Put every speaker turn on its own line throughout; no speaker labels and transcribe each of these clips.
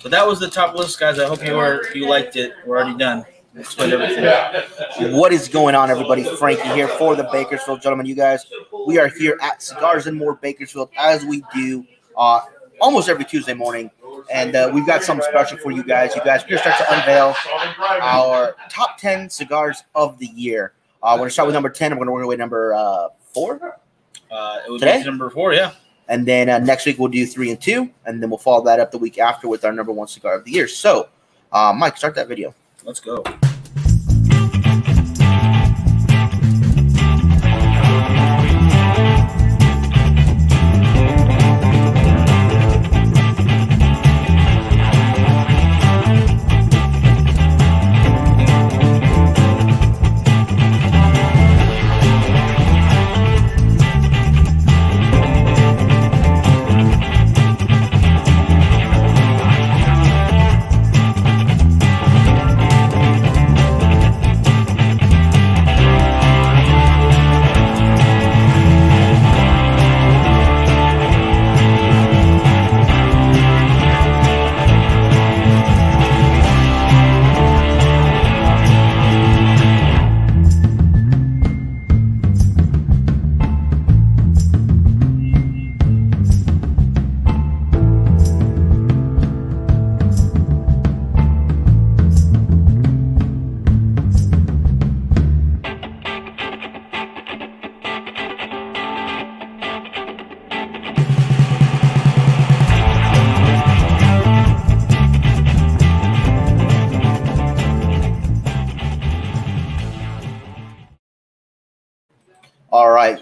So that was the top list, guys. I hope you were you liked it. We're already done. Explained everything.
What is going on, everybody? Frankie here for the Bakersfield gentlemen. You guys, we are here at Cigars and More Bakersfield as we do uh, almost every Tuesday morning, and uh, we've got something special for you guys. You guys, we're gonna start to unveil our top ten cigars of the year. Uh, we're gonna start with number ten. I'm gonna work our way number uh, four,
Uh, it would
Today?
number four, yeah.
And then uh, next week we'll do three and two, and then we'll follow that up the week after with our number one cigar of the year. So, uh, Mike, start that video.
Let's go.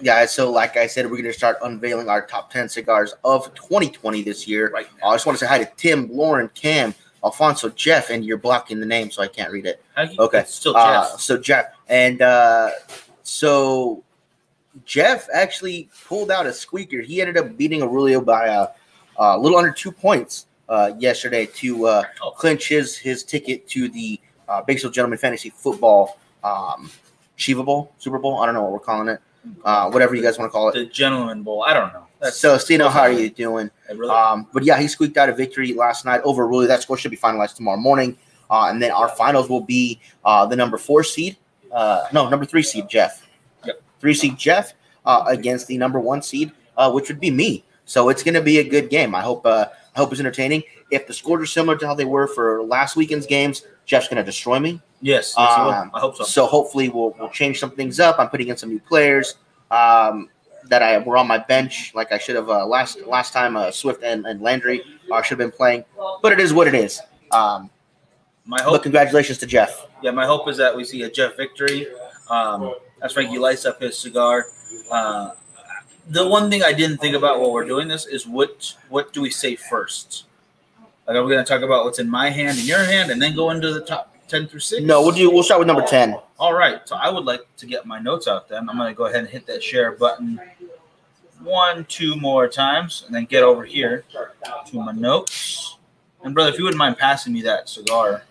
Guys. So, like I said, we're going to start unveiling our top 10 cigars of 2020 this year.
Right
I just want to say hi to Tim, Lauren, Cam, Alfonso, Jeff, and you're blocking the name, so I can't read it.
You-
Okay.
Still
Uh,
Jeff.
so, Jeff. And uh, so, Jeff actually pulled out a squeaker. He ended up beating Aurelio by a, a little under two points uh, yesterday to uh,
Oh.
clinch his, his ticket to the uh, Bakersfield Gentleman Fantasy Football um, Bowl, Super Bowl. I don't know what we're calling it. Uh, whatever you guys want to call it.
the Gentleman Bowl. I don't know. That's
So, Stino, how are you doing?
Really,
Um, but yeah, he squeaked out a victory last night over Rulli. That score should be finalized tomorrow morning. Uh, and then our finals will be uh, the number four seed. Uh, no, number three seed, Jeff.
Yep.
Three seed, Jeff, uh, against the number one seed, uh, which would be me. So it's going to be a good game. I hope. Uh, I hope it's entertaining. If the scores are similar to how they were for last weekend's games, Jeff's going to destroy me.
Yes, yes,
um,
I hope so.
So hopefully we'll we'll change some things up. I'm putting in some new players um, that I were on my bench like I should have uh, last last time. Uh, Swift and, and Landry uh, should have been playing, but it is what it is. Um,
My
but
hope,
congratulations to Jeff.
yeah, my hope is that we see a Jeff victory. Um, as Frankie lights up his cigar. Uh, the one thing I didn't think about while we're doing this is what what do we say first? Like, are we going to talk about what's in my hand and your hand, and then go into the top ten through six?
No, we'll do. We'll start with number ten.
All right. So I would like to get my notes out then. I'm going to go ahead and hit that share button one, two more times, and then get over here to my notes. And brother, if you wouldn't mind passing me that cigar,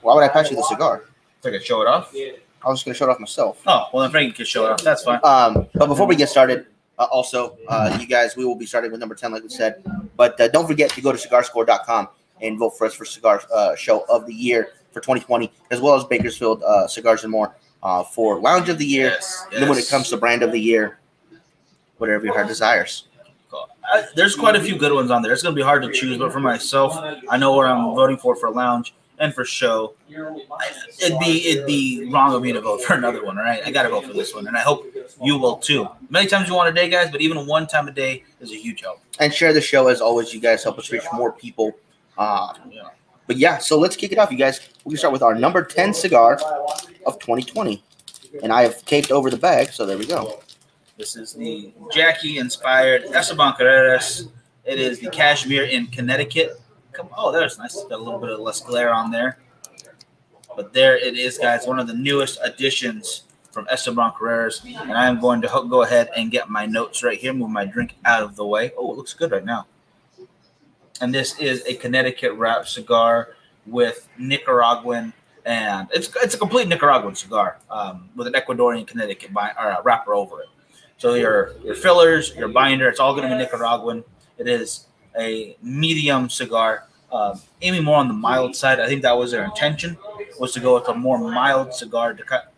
Why would I pass you the cigar?
so I could show it off.
I was just gonna show it off myself.
Oh, well then Frankie can show it off. That's fine.
Um, but before we get started, uh, also, uh, you guys, we will be starting with number 10, like we said. But uh, don't forget to go to cigarscore.com and vote for us for Cigar uh, Show of the Year for 2020, as well as Bakersfield uh, Cigars and More uh, for Lounge of the Year.
Yes.
And then when it comes to Brand of the Year, whatever your heart desires.
I, there's quite a few good ones on there. It's going to be hard to choose, but for myself, I know what I'm voting for for lounge and for show. It'd be it'd be wrong of me to vote for another one. Right? I got to vote for this one, and I hope you will too. Many times you want a day, guys, but even one time a day is a huge help.
And share the show as always. You guys help us reach more people. Uh,
Yeah.
But yeah, so let's kick it off, you guys. We can start with our number 10 cigar of 2020. And I have taped over the bag, so there we go.
This is the Jackie inspired Esteban Carreras. It is the Cashmere in Connecticut. Come, oh, there's nice. Got a little bit of less glare on there. But there it is, guys. One of the newest additions from Esteban Carreras. And I am going to go ahead and get my notes right here, move my drink out of the way. Oh, it looks good right now. And this is a Connecticut wrap cigar with Nicaraguan, and it's it's a complete Nicaraguan cigar um, with an Ecuadorian Connecticut or, wrapper over it. So your your fillers, your binder, it's all going to be Nicaraguan. It is a medium cigar. uh, aiming more on the mild side. I think that was their intention was to go with a more mild cigar to cut.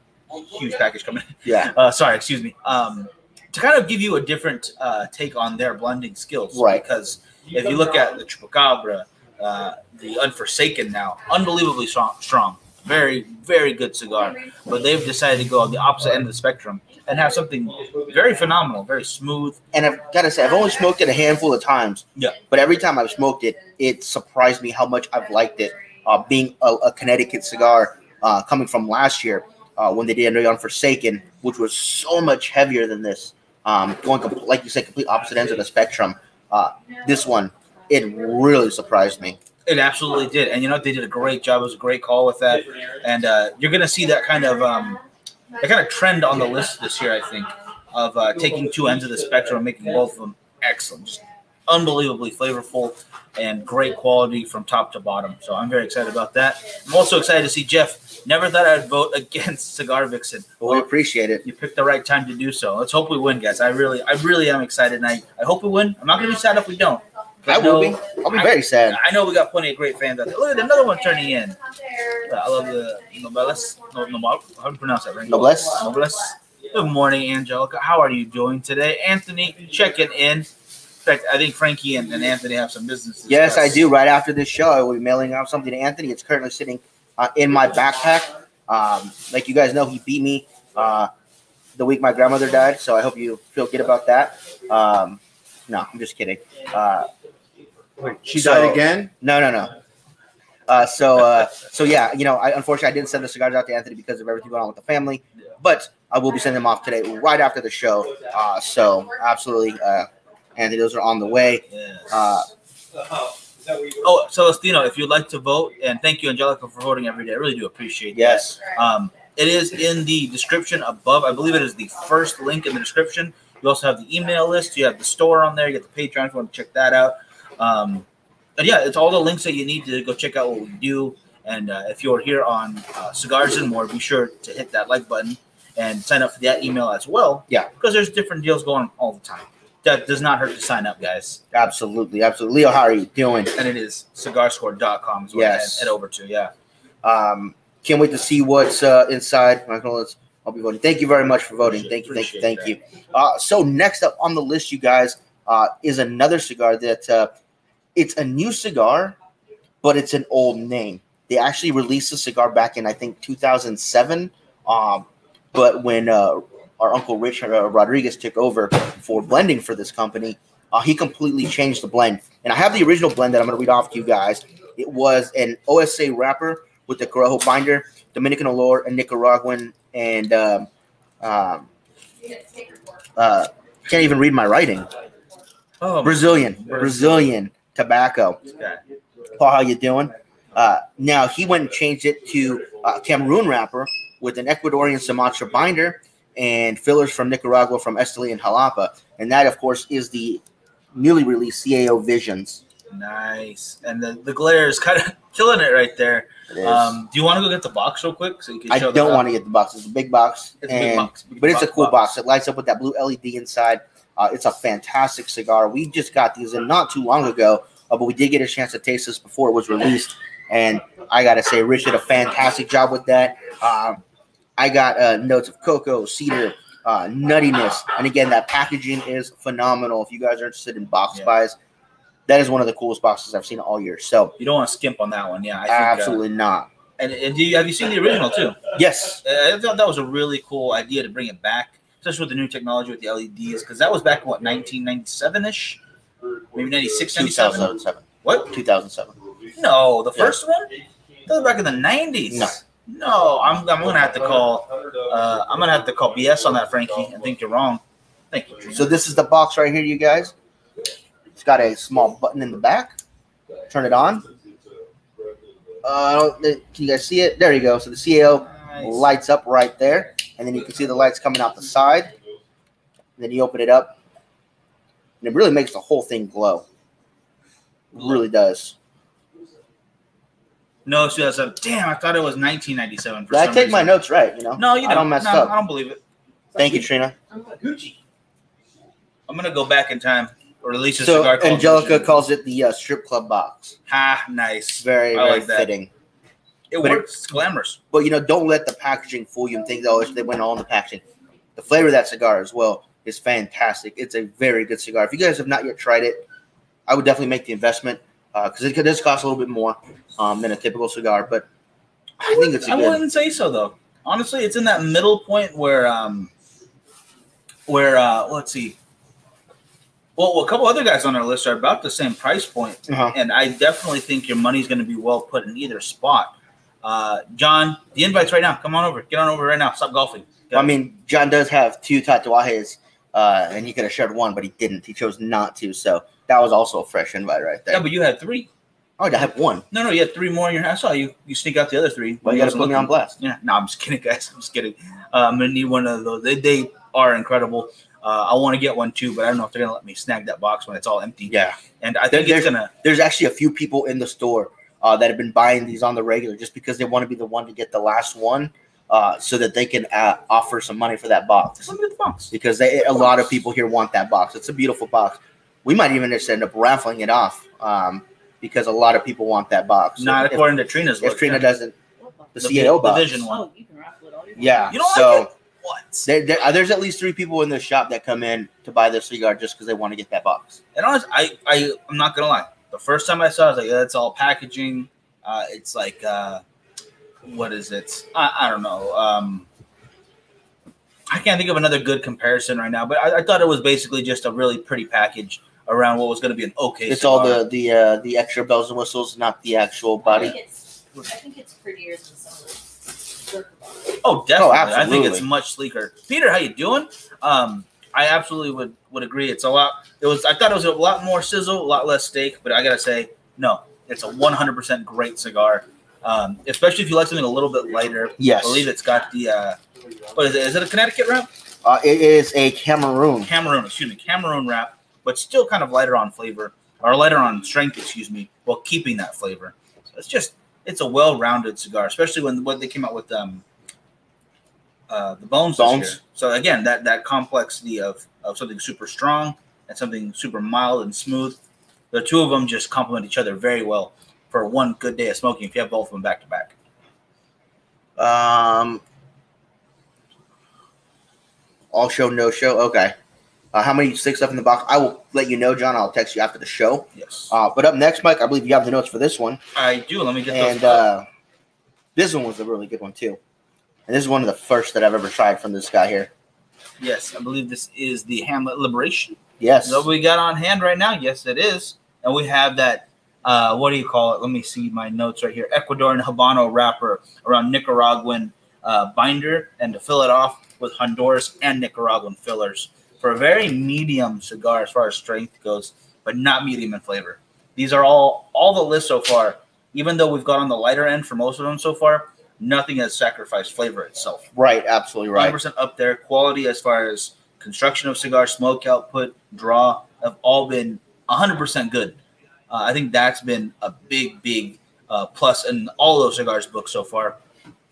Huge package coming. in.
Yeah.
Uh, sorry, excuse me. Um, to kind of give you a different uh, take on their blending skills,
Right.
Because if you look at the Chupacabra, uh, the Unforsaken now, unbelievably strong, strong, very, very good cigar. But they've decided to go on the opposite end of the spectrum and have something very phenomenal, very smooth.
And I've got to say, I've only smoked it a handful of times.
Yeah.
But every time I've smoked it, it surprised me how much I've liked it. Uh, being a, a Connecticut cigar uh, coming from last year uh, when they did the Unforsaken, which was so much heavier than this, um, going like you said, complete opposite ends of the spectrum. Uh, this one, it really surprised me.
It absolutely did, and you know they did a great job. It was a great call with that, and uh, you're going to see that kind of um, that kind of trend on the list this year. I think of uh, taking two ends of the spectrum and making both of them excellent, just unbelievably flavorful and great quality from top to bottom. So I'm very excited about that. I'm also excited to see Jeff. Never thought I'd vote against Cigar Vixen.
But we appreciate it.
you picked the right time to do so. Let's hope we win, guys. I really, I really am excited, and I, I hope we win. I'm not going to be sad if we don't.
I will be. I'll be very sad.
I know we got plenty of great fans out there. Look at another one turning in. I love the Nobles. No, no, how do you pronounce that? Right?
Nobles.
Noblesse. Good morning, Angelica. How are you doing today? Anthony, checking in. In fact, I think Frankie and, and Anthony have some business. to
Yes, I do. Right after this show, I will be mailing out something to Anthony. It's currently sitting uh, in my backpack. Um, like you guys know, he beat me uh, the week my grandmother died, so I hope you feel good about that. Um, no, I'm just kidding. Uh,
She
So-
died again.
no, no, no. Uh, so, uh, so yeah, you know, I unfortunately I didn't send the cigars out to Anthony because of everything going on with the family, but I will be sending them off today, right after the show. Uh, so, absolutely, Anthony, those are on the way. Uh,
oh, Celestino, if you'd like to vote, and thank you, Angelica, for voting every day. I really do appreciate that.
yes,
Um, it is in the description above. I believe it is the first link in the description. You also have the email list. You have the store on there. You get the Patreon if you want to check that out. Um, and yeah, it's all the links that you need to go check out what we do. And uh, if you're here on uh, Cigars and More, be sure to hit that like button and sign up for that email as well.
Yeah.
because there's different deals going on all the time. That does not hurt to sign up, guys.
absolutely, absolutely. Leo, how are you doing?
And it is cigarscore.com is what
Yes.
I head over to. Yeah.
Um, can't wait to see what's uh, inside. Michael, let's, I'll be voting. Thank you very much for voting. Thank you, thank you, thank you. Uh, so next up on the list, you guys, uh, is another cigar that uh, it's a new cigar, but it's an old name. They actually released the cigar back in I think 2007. Um, but when uh, our uncle Richard uh, Rodriguez took over for blending for this company, uh, he completely changed the blend. And I have the original blend that I'm going to read off to you guys. It was an OSA wrapper with the Corojo binder, Dominican Olor, and Nicaraguan, and um, um, uh, can't even read my writing.
Oh,
Brazilian, Brazilian tobacco. Paul, how you doing? Uh, now he went and changed it to uh, Cameroon wrapper with an Ecuadorian Sumatra binder and fillers from Nicaragua from Esteli and Jalapa, and that of course is the newly released CAO Visions.
Nice. And the, the glare is kind of killing it right there.
It.
Um, do you want to go get the box real quick so you can
I don't want to get the box. It's a big box,
It's a big box, big
but it's a cool box. It lights up with that blue LED inside. Uh, it's a fantastic cigar. We just got these in not too long ago, uh, but we did get a chance to taste this before it was released, and I gotta say, Rich did a fantastic job with that. Um, I got uh, notes of cocoa, cedar, uh, nuttiness, and again, that packaging is phenomenal. If you guys are interested in box
Yeah.
buys, that is one of the coolest boxes I've seen all year. So
You don't want to skimp on that one. Yeah, I think, uh,
absolutely not.
and and do you, have you seen the original too?
Yes,
Uh, I thought that was a really cool idea to bring it back, especially with the new technology with the LEDs, because that was back in what 1997 ish, maybe 96, 97.
2007.
What?
2007.
No, the
Yeah.
first one. That was back in the 90s.
No.
No, I'm, I'm gonna have to call. Uh, I'm gonna have to call BS on that, Frankie. I think you're wrong. Thank you. Trina.
So this is the box right here, you guys. It's got a small button in the back. Turn it on. Uh, I don't- can you guys see it? There you go. So the CAO
Nice.
lights up right there, and then you can see the lights coming out the side. then you open it up, and it really makes the whole thing glow. It really does.
No, 2007. Damn, I thought it was 1997. For
But I
some
take my notes right, you know.
No, you don't.
don't mess
no,
up.
I don't believe it.
Thank you, Trina.
I'm gonna go back in time. release a
So
cigar called
Angelica
Vision.
calls it the uh, strip club box.
Ha, nice.
Very,
I
very
like
fitting.
It
but
works. It's glamorous.
But you know, don't let the packaging fool you and think, oh, they went all in the packaging. The flavor of that cigar as well is fantastic. It's a very good cigar. If you guys have not yet tried it, I would definitely make the investment because it does cost a little bit more um, than a typical cigar. But I think it's
I
good.
wouldn't say so though. Honestly, it's in that middle point where um where uh let's see. Well, a couple other guys on our list are about the same price point,
Uh-huh.
and I definitely think your money's going to be well put in either spot. Uh, John, the invite's right now. Come on over. Get on over right now. Stop golfing.
I mean, John does have two tatuajes, uh, and he could have shared one, but he didn't. He chose not to. So that was also a fresh invite right there.
yeah, but you had three.
oh, I have one.
No, no, you had three more in your house. I saw you. You sneak out the other three.
Well, you got to put me on blast.
Yeah, no, I'm just kidding, guys. I'm just kidding. Uh, I'm gonna need one of those. They, they are incredible. Uh, I want to get one too, but I don't know if they're gonna let me snag that box when it's all empty.
Yeah.
And I think
There-
it's gonna.
there's actually a few people in the store uh, that have been buying these on the regular just because they want to be the one to get the last one uh, so that they can uh, offer some money for that box
Look at the box.
because they, a lot of people here want that box it's a beautiful box we might even just end up raffling it off um, because a lot of people want that box
Not
if,
according to Trina's
if
list.
Trina doesn't the,
The
CAO box
division one.
Oh, you can raffle it all you
yeah
You don't
so
like it? What?
there, there, uh, there's at least three people in the shop that come in to buy this cigar just because they want to get that box
And honestly, I, I, I'm not gonna lie. The first time I saw, it, I was like, yeah, "It's all packaging. Uh, it's like, uh, what is it? I, I don't know. Um, I can't think of another good comparison right now, but I, I thought it was basically just a really pretty package around what was going to be an okay.
it's all the the uh, the extra bells and whistles not the actual
I
body
think it's, I think it's prettier than some of the work boxes.
Oh, definitely. I think it's much sleeker. Peter, how you doing? Um, I absolutely would would agree. It's a lot. It was. I thought it was a lot more sizzle, a lot less steak, but I gotta say, no, it's a 100% great cigar. Um, especially if you like something a little bit lighter.
yes
I believe it's got the uh, what is it? Is it a Connecticut wrap?
uh, it is a Cameroon
Cameroon, excuse me, Cameroon wrap, but still kind of lighter on flavor or lighter on strength, excuse me, while keeping that flavor. So it's just it's a well-rounded cigar, especially when what they came out with um uh, the bones.
Bones.
So again, that that complexity of of something super strong and something super mild and smooth. The two of them just complement each other very well for one good day of smoking. If you have both of them back to back.
Um, all show, no show. Okay. Uh, how many sticks left in the box? I will let you know, John. I'll text you after the show.
Yes,
Uh, but up next, Mike, I believe you have the notes for this one,
I do. Let me get those.
and uh, this one was a really good one too. And this is one of the first that I've ever tried from this guy here.
yes, I believe this is the Hamlet Liberation.
Yes.
That we got on hand right now? Yes, it is. And we have that, uh, what do you call it? Let me see my notes right here. Ecuadorian Habano wrapper around Nicaraguan uh, binder, and to fill it off with Honduras and Nicaraguan fillers for a very medium cigar as far as strength goes, but not medium in flavor. These are all all the lists so far. Even though we've got on the lighter end for most of them so far, nothing has sacrificed flavor itself.
Right. Absolutely right.
100% up there. Quality as far as construction of cigar, smoke output, draw have all been 100% good. Uh, I think that's been a big, big uh, plus in all those cigars books so far.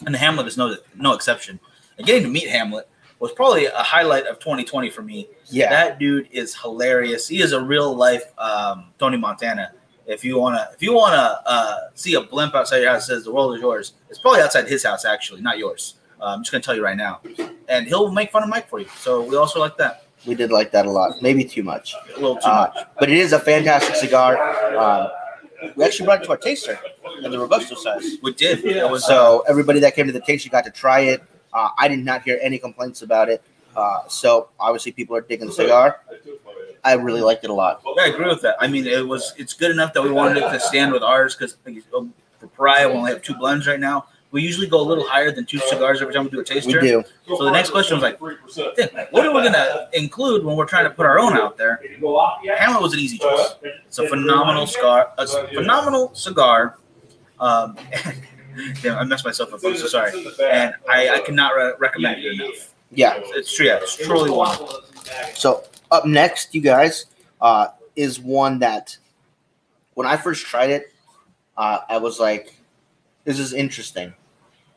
And the Hamlet is no no exception. And getting to meet Hamlet was probably a highlight of 2020 for me.
Yeah.
That dude is hilarious. He is a real life um, Tony Montana. If you wanna, if you wanna uh, see a blimp outside your house that says "the world is yours," it's probably outside his house actually, not yours. Uh, I'm just gonna tell you right now, and he'll make fun of Mike for you. So we also like that
we did like that a lot. Maybe too much.
a little too
Uh,
much.
but it is a fantastic cigar. Um, we actually brought it to our taster in the Robusto size.
We did. Was uh,
So everybody that came to the taster got to try it. Uh, I did not hear any complaints about it. Uh, so obviously people are digging the cigar. I really liked it a lot.
Yeah, I agree with that. I mean, it was it's good enough that we wanted it to stand with ours because for Pariah we only have two blends right now. We usually go a little higher than two cigars every time we do a taster.
We do.
So the next question was like, what are we gonna include when we're trying to put our own out there? Hamlet was an easy choice. It's a phenomenal cigar. A phenomenal cigar. Um, damn, I messed myself up. I'm so sorry. And I, I cannot re- recommend it enough.
Yeah.
It's true. Yeah, it's truly wonderful.
So up next, you guys, uh, is one that when I first tried it, uh, I was like, "This is interesting."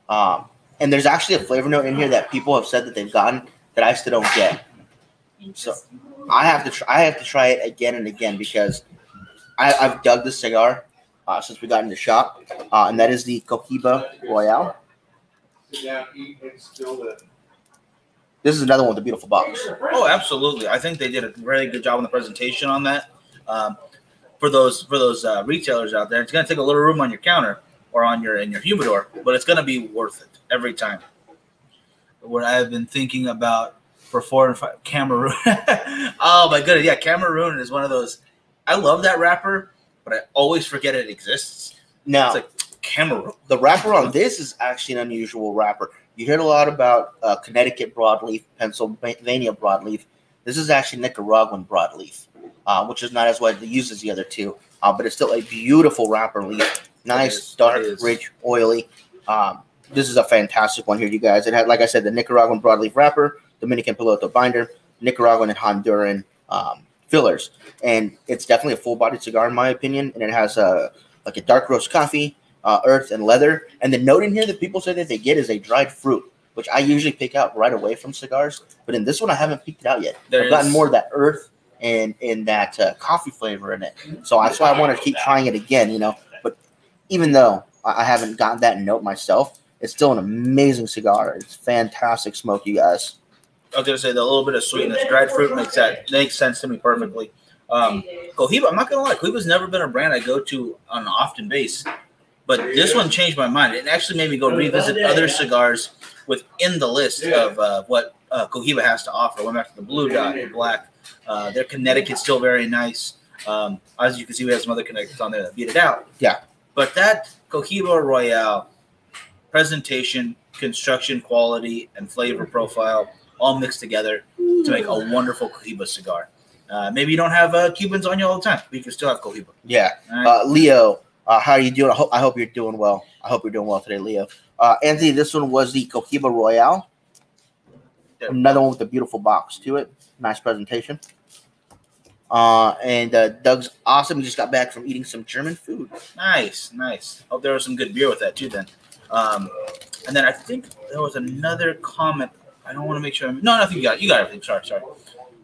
Um, and there's actually a flavor note in here that people have said that they've gotten that I still don't get. So I have to try. I have to try it again and again because I, I've dug this cigar uh, since we got in the shop, uh, and that is the Cohiba Royale. This is another one with a beautiful box.
Oh, absolutely. I think they did a really good job on the presentation on that. Um, for those for those uh, retailers out there, it's going to take a little room on your counter or on your in your humidor, but it's going to be worth it every time. What I've been thinking about for four and five Cameroon. oh my goodness, yeah, Cameroon is one of those. I love that wrapper, but I always forget it exists.
Now,
It's like Cameroon.
the wrapper on this is actually an unusual wrapper. You heard a lot about uh, Connecticut broadleaf, Pennsylvania broadleaf. This is actually Nicaraguan broadleaf, uh, which is not as widely used as the other two, uh, but it's still a beautiful wrapper leaf. Nice,
is,
dark, rich, oily. Um, this is a fantastic one here, you guys. It had, like I said, the Nicaraguan broadleaf wrapper, Dominican piloto binder, Nicaraguan and Honduran um, fillers, and it's definitely a full-bodied cigar in my opinion. And it has a like a dark roast coffee, uh, earth, and leather. And the note in here that people say that they get is a dried fruit, which I usually pick out right away from cigars. But in this one, I haven't picked it out yet.
There
I've gotten more of that earth and and that uh, coffee flavor in it. So that's why I want to keep trying it again. You know, but even though I I haven't gotten that note myself, it's still an amazing cigar. It's fantastic smoke, you guys.
I was gonna say the little bit of sweetness, dried fruit makes that makes sense to me perfectly. Um, Cohiba, I'm not gonna lie, Cohiba's never been a brand I go to on an often base, but this one changed my mind. It actually made me go revisit other cigars within the list of uh, what uh, Cohiba has to offer. Went back to the blue dot, the black. Uh, their Connecticut's still very nice. Um, as you can see, we have some other Connecticut's on there that beat it out.
Yeah.
But that Cohiba Royale presentation, construction quality, and flavor profile all mixed together to make a wonderful Cohiba cigar. Uh, maybe you don't have uh, Cubans on you all the time, but you can still have Cohiba.
Yeah.
All right?
Uh, Leo, uh, how are you doing? I hope, I hope you're doing well. I hope you're doing well today, Leo. Uh, Anthony, this one was the Cohiba Royale. Another one with a beautiful box to it. Nice presentation. Uh, and uh, Doug's awesome. He just got back from eating some German food.
nice, nice. Hope there was some good beer with that too. Then, um, and then I think there was another comment. I don't want to make sure. I'm, no, nothing. You got. You got everything. Sorry, sorry.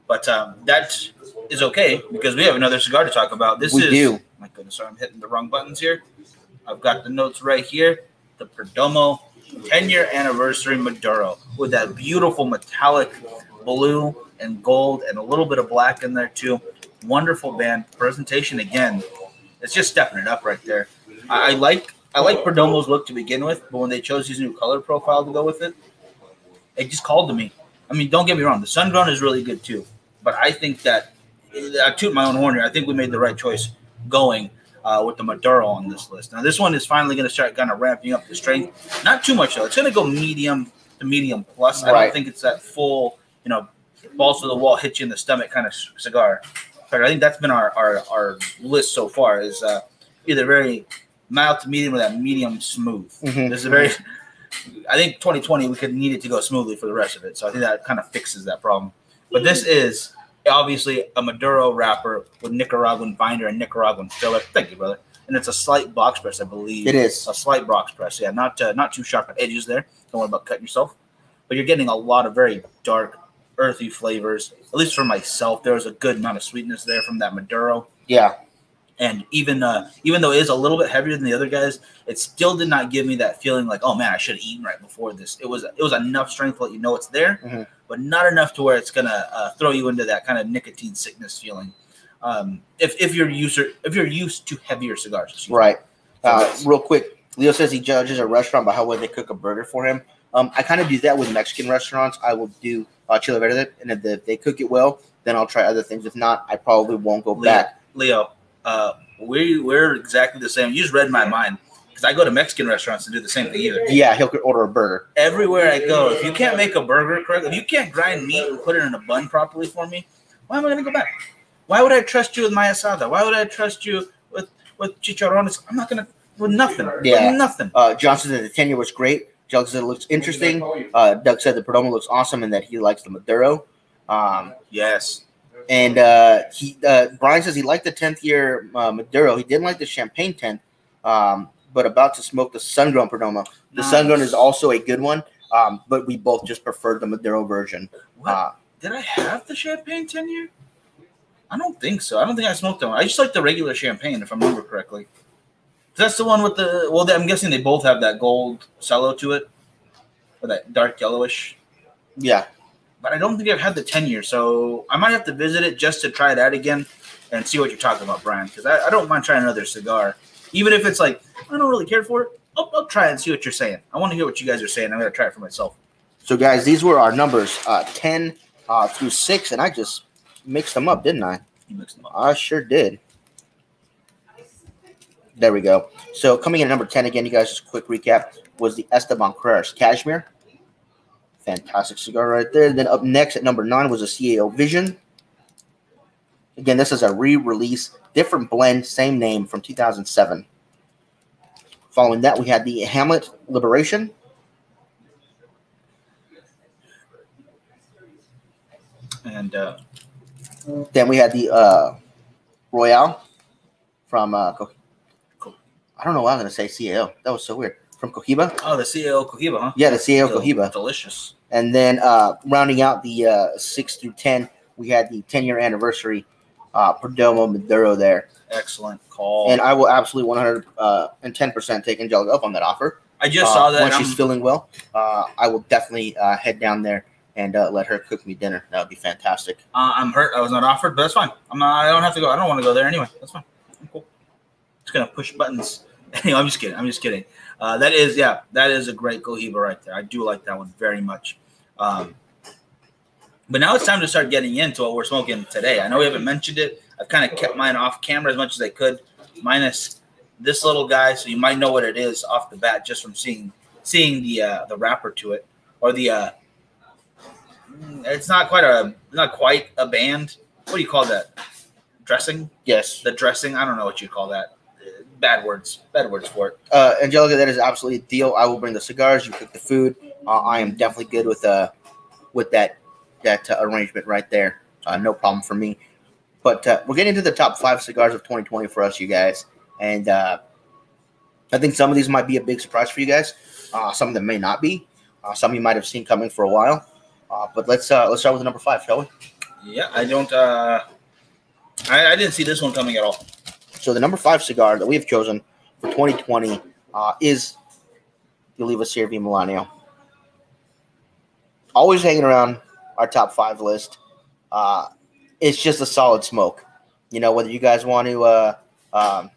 But um, that is okay because we have another cigar to talk about. This
We
is.
do.
My goodness, sorry, I'm hitting the wrong buttons here. I've got the notes right here. The Perdomo 10 year anniversary Maduro with that beautiful metallic blue and gold and a little bit of black in there too. Wonderful band presentation again. It's just stepping it up right there. I, I like I like Perdomo's look to begin with, but when they chose his new color profile to go with it, it just called to me. I mean, don't get me wrong, the sun grown is really good too, but I think that I toot my own horn here. I think we made the right choice going uh, with the Maduro on this list. Now, this one is finally going to start kind of ramping up the strength. Not too much though. It's going to go medium to medium plus. I
Right.
don't think it's that full, you know, balls to the wall, hit you in the stomach kind of cigar. But I think that's been our our, our list so far is uh, either very mild to medium or that medium smooth.
Mhm.
This is a very. I think 2020 we could need it to go smoothly for the rest of it. So I think that kind of fixes that problem. But this is obviously a Maduro wrapper with Nicaraguan binder and Nicaraguan filler. Thank you, brother. And it's a slight box press, I believe.
It is.
a slight box press. Yeah, not uh, not too sharp at edges there. Don't worry about cutting yourself. But you're getting a lot of very dark, earthy flavors. At least for myself, there was a good amount of sweetness there from that Maduro.
Yeah.
And even uh, even though it is a little bit heavier than the other guys, it still did not give me that feeling like, oh man, I should have eaten right before this. It was it was enough strength to let you know it's there,
Mhm.
but not enough to where it's gonna uh, throw you into that kind of nicotine sickness feeling. Um, if if you're user if you're used to heavier cigars.
Right. Uh, real quick, Leo says he judges a restaurant by how well they cook a burger for him. Um, I kind of do that with Mexican restaurants. I will do uh, chile verde, and if they, if they cook it well, then I'll try other things. If not, I probably won't go
Leo,
back.
Leo, uh, we we're exactly the same. You just read my mind because I go to Mexican restaurants and do the same thing either.
Yeah, he'll order a burger.
Everywhere I go, if you can't make a burger correctly, if you can't grind meat and put it in a bun properly for me, why am I going to go back? Why would I trust you with my asada? Why would I trust you with with chicharrones? I'm not going to with nothing.
Yeah.
with nothing.
Uh, Johnson said the tenure was great. Doug said it looks interesting. Uh, Doug said the Perdomo looks awesome and that he likes the Maduro. Um,
Yes,
and uh, he uh, Brian says he liked the tenth year uh, Maduro. He didn't like the Champagne tenth, um, but about to smoke the sun grown Perdomo. The sun grown is also a good one, um, but we both just preferred the Maduro version.
What?
Uh,
did I have the champagne ten year? I don't think so. I don't think I smoked that one. I just like the regular champagne, if I remember correctly. That's the one with the well. I'm guessing they both have that gold cello to it, or that dark yellowish.
Yeah.
But I don't think I've had the ten year, so I might have to visit it just to try that again and see what you're talking about, Brian. Because I, I don't mind trying another cigar, even if it's like I don't really care for it. I'll, I'll try and see what you're saying. I want to hear what you guys are saying. I'm gonna try it for myself.
So, guys, these were our numbers uh, 10 uh, through 6, and I just mixed them up, didn't I?
You mix them up.
I sure did. There we go. So, coming in at number 10, again, you guys, just a quick recap, was the Esteban Carreras Cashmere. Fantastic cigar right there. Then up next at number 9 was a CAO Vision. Again, this is a re release, different blend, same name from 2007. Following that, we had the Hamlet Liberation.
And uh,
Then we had the uh, Royale from uh, I don't know why I'm gonna say CAO. That was so weird. From Cohiba.
oh, the CAO Cohiba, huh?
Yeah, the CAO Cohiba.
Delicious.
And then uh, rounding out the uh, six through ten, we had the 10 year anniversary uh, Perdomo Maduro there.
Excellent call.
And I will absolutely 100 uh, and 10% take Angelica up on that offer.
I just
Uh,
saw that.
Once
I'm-
she's feeling well, uh, I will definitely uh, head down there and uh, let her cook me dinner. That would be fantastic.
Uh, I'm hurt. I was not offered, but that's fine. I'm not. I don't have to go. I don't want to go there anyway. That's fine. I'm cool. Just gonna push buttons. Anyway, I'm just kidding. I'm just kidding. Uh, that is, yeah, that is a great Cohiba right there. I do like that one very much. Um, but now it's time to start getting into what we're smoking today. I know we haven't mentioned it. I've kind of kept mine off camera as much as I could, minus this little guy, so you might know what it is off the bat just from seeing seeing the uh, the wrapper to it or the. Uh, mm, it's not quite a not quite a band. What do you call that? Dressing?
Yes.
The dressing? I don't know what you call that. Bad words. Bad words for it.
Uh, Angelica, that is absolutely a deal. I will bring the cigars. You cook the food. Uh, I am definitely good with uh with that that uh, arrangement right there. Uh, no problem for me. But uh, we're getting into the top five cigars of 2020 for us, you guys, and uh, I think some of these might be a big surprise for you guys. Uh, some of them may not be. Uh, some you might have seen coming for a while. Uh, but let's uh, let's start with the number five, shall we?
Yeah, I don't. uh I, I didn't see this one coming at all.
So the number five cigar that we have chosen for 2020 uh, is the Oliva Sierra Melanio. Always hanging around our top five list. Uh, it's just a solid smoke. You know, whether you guys want to uh, um,